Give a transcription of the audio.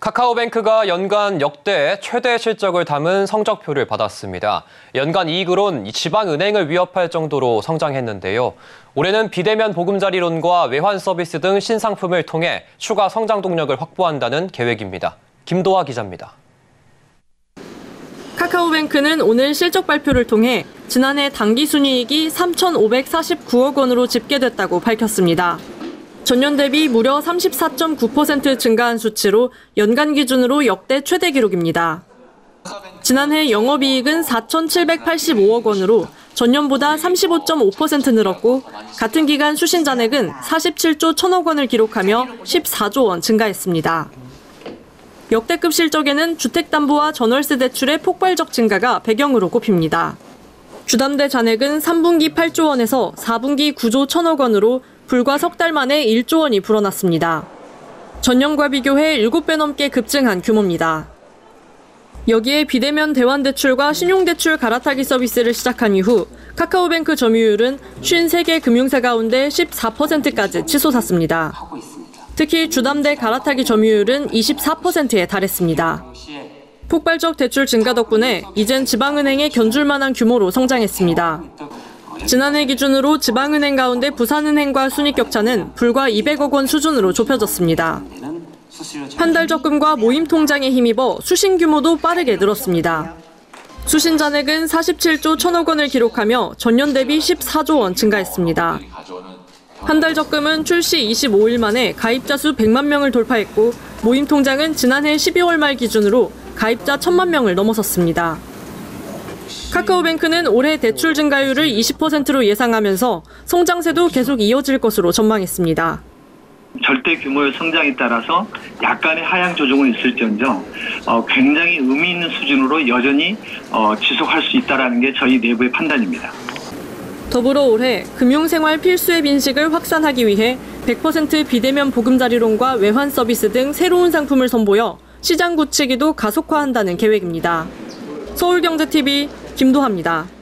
카카오뱅크가 연간 역대 최대 실적을 담은 성적표를 받았습니다. 연간 이익으론 지방은행을 위협할 정도로 성장했는데요. 올해는 비대면 보금자리론과 외환 서비스 등 신상품을 통해 추가 성장 동력을 확보한다는 계획입니다. 김도하 기자입니다. 카카오뱅크는 오늘 실적 발표를 통해 지난해 당기 순이익이 3,549억 원으로 집계됐다고 밝혔습니다. 전년 대비 무려 34.9% 증가한 수치로 연간 기준으로 역대 최대 기록입니다. 지난해 영업이익은 4,785억 원으로 전년보다 35.5% 늘었고 같은 기간 수신 잔액은 47조 1천억 원을 기록하며 14조 원 증가했습니다. 역대급 실적에는 주택담보와 전월세 대출의 폭발적 증가가 배경으로 꼽힙니다. 주담대 잔액은 3분기 8조 원에서 4분기 9조 1천억 원으로 불과 석 달 만에 1조 원이 불어났습니다. 전년과 비교해 7배 넘게 급증한 규모입니다. 여기에 비대면 대환 대출과 신용 대출 갈아타기 서비스를 시작한 이후 카카오뱅크 점유율은 53개 금융사 가운데 14%까지 치솟았습니다. 특히 주담대 갈아타기 점유율은 24%에 달했습니다. 폭발적 대출 증가 덕분에 이젠 지방은행에 견줄 만한 규모로 성장했습니다. 지난해 기준으로 지방은행 가운데 부산은행과 순익 격차는 불과 200억 원 수준으로 좁혀졌습니다. 한달 적금과 모임 통장에 힘입어 수신 규모도 빠르게 늘었습니다. 수신 잔액은 47조 1천억 원을 기록하며 전년 대비 14조 원 증가했습니다. 한 달 적금은 출시 25일 만에 가입자 수 100만 명을 돌파했고 모임 통장은 지난해 12월 말 기준으로 가입자 1천만 명을 넘어섰습니다. 카카오뱅크는 올해 대출 증가율을 20%로 예상하면서 성장세도 계속 이어질 것으로 전망했습니다. 절대 규모의 성장에 따라서 약간의 하향 조정은 있을지언정 어, 굉장히 의미 있는 수준으로 여전히 어, 지속할 수 있다는 게 저희 내부의 판단입니다. 더불어 올해 금융생활 필수의 빈식을 확산하기 위해 100% 비대면 보금자리론과 외환 서비스 등 새로운 상품을 선보여 시장 구치기도 가속화한다는 계획입니다. 서울경제TV 김도하입니다.